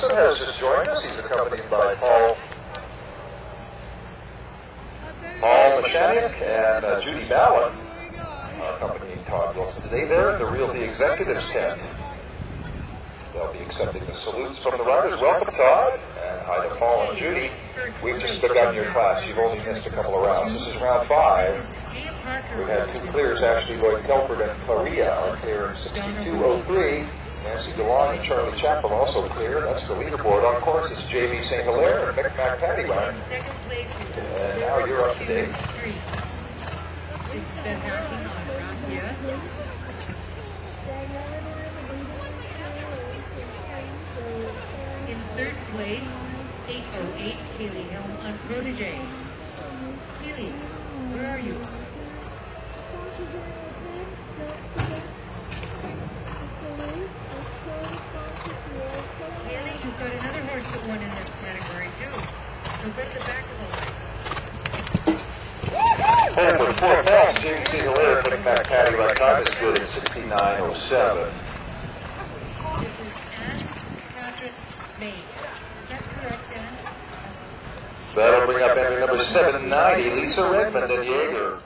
Wilson has just joined us. He's accompanied by Paul Paul Mashaniak and uh, Judy Ballin, accompanying Todd Wilson today. They're in the Realty Executives tent. They'll be accepting the salutes from the riders. Welcome, Todd, and hi to Paul and Judy. We've just begun your class. You've only missed a couple of rounds. This is round five. We've had two clears, actually. Lloyd Telford and Claria are clear in 62.03. Nancy DeLong and Charlie Chappell also clear. That's the leaderboard. On course is Jami St. Hilaire and Mic Mac Patti And now you're up to date. In third place, 808 Haley Helm on Protege. Haley, where are you? Haley, you've got another horse that won in this category too. So go to the back of the line. And for. St. Hilaire putting Mac Patti right time good in 69.07. This is Catherine May. Is that correct, Anne? That'll bring up entry number 790, Lisa Redmond and Jaeger.